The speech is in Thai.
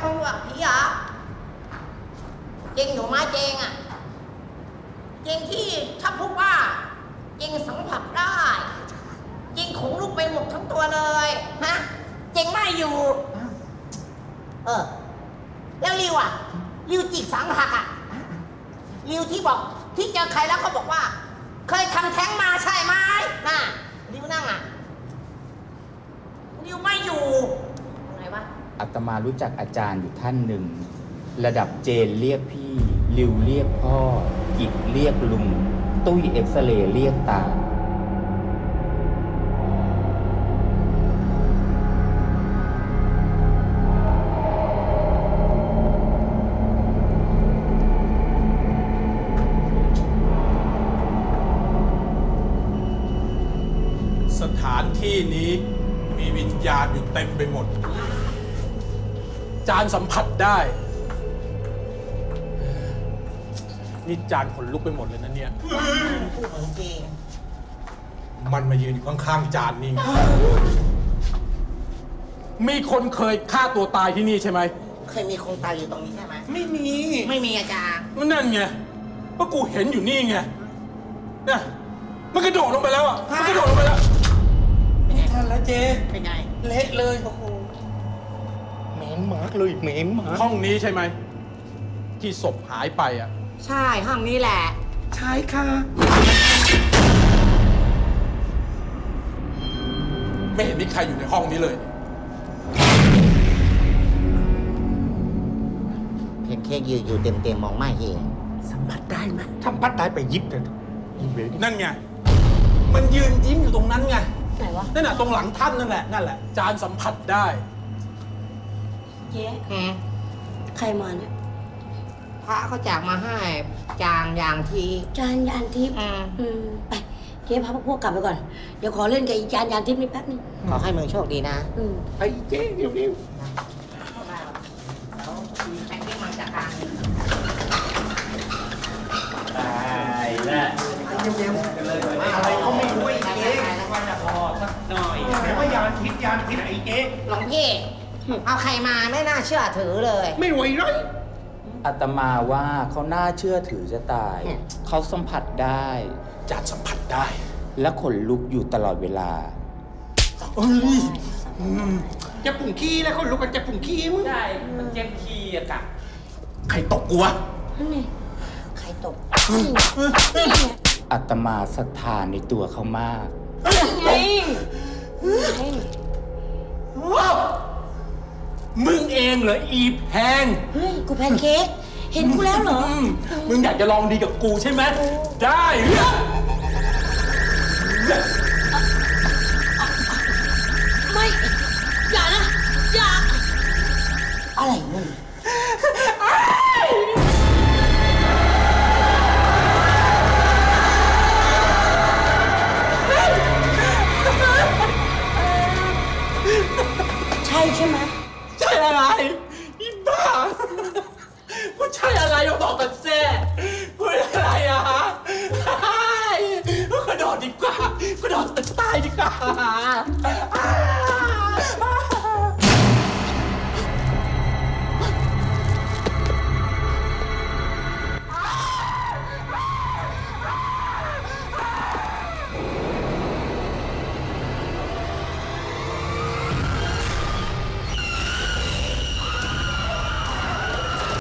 คงหลวกผีเหรอจริงอยู่ไหมเจงอะจริงที่ถ้าพูดว่าจริงสัมผัสได้จริงขนลุกไปหมดทั้งตัวเลยฮะจริงไม่อยู่ เออ แล้วริวอะริวจิกสังหักอะริวที่บอกที่เจอใครแล้วเขาบอกว่า เคยทำแท้งมาใช่ไหมน่ะริวนั่งอะริวไม่อยู่ไงวะ อาต มารู้จักอาจารย์อยู่ท่านหนึ่ง ระดับเจนเรียกพี่ลิวเรียกพ่อ กิจเรียกลุง ตุ้ยเอ็กซเรย์เรียกตาสถานที่นี้มีวิญญาณอยู่เต็มไปหมด จานสัมผัสได้ นี่จานขนลุกไปหมดเลยนะเนี่ย พูดของจริงมันมายืนอยู่ข้างๆจานนี่ไงมีคนเคยฆ่าตัวตายที่นี่ใช่ไหม เคยมีคนตายอยู่ตรงนี้ใช่ไหมไม่มี ไม่มีอาจารย์นั่นไงก็กูเห็นอยู่นี่ไงเนี่ยมันกระโดดลงไปแล้วอะ มันกระโดดลงไปแล้ว ไม่ทันแล้วเจ เป็นไง เละเลยโอ้โห เหม็นมากเลยเหม็นมากห้องนี้ใช่ไหม ที่ศพหายไปอะ ใช่ห้องนี้แหละ ใช่ค่ะ ไม่เห็นมีใครอยู่ในห้องนี้เลยเห็นเค้กยืนอยู่เต็มเต็มๆมองไม่เห็นสัมผัสได้ไหมสัมผัสได้ไปยิบเลยยิบเลยนั่นไง มันยืนยิ้มอยู่ตรงนั้นไง ไหนวะ นั่นน่ะตรงหลังท่านนั่นแหละ นั่นแหละ จานสัมผัสได้ เจ๊อืมใครมาเนี่ย พระเขาจากมาให้จางอย่างทีจานยานทิพย์อืมอืมไป เจ๊พาพวกกลับไปก่อน เดี๋ยวขอเล่นกับอีจานยานทิพย์นี่แป๊บนึงขอให้มึงโชคดีนะอืมไอ้เจ๊เร็วแล้วแข่งที่มาจากการตายละอะไรก็ไม่รู้ไอ้เจ๊หน่อยแต่ว่ายานทิพย์ยานทิพย์ไอ้เจ๊ หลวงพี่ เอาใครมาไม่น่าเชื่อถือเลย ไม่ไหวเลยอาตมาว่าเขาน่าเชื่อถือจะตาย เขาสัมผัสได้จานสัมผัสได้ และขนลุกอยู่ตลอดเวลาเอ้ยจะปุ่งขี้แล้วคนลุกกันจะปุ่งขี้มึงใช่มันเจ็บขี้อะกะใครตกกูวะนั่นนี่ใครตกนี่นี่ไงอาตมาศรัทธาในตัวเขามากไงไง มึงเองเหรออีแพงเฮ้ย กูแพนเค้ก เห็นกูแล้วเหรอมมึงอยากจะลองดีกับกูใช่ไหม ได้ 哈哈啊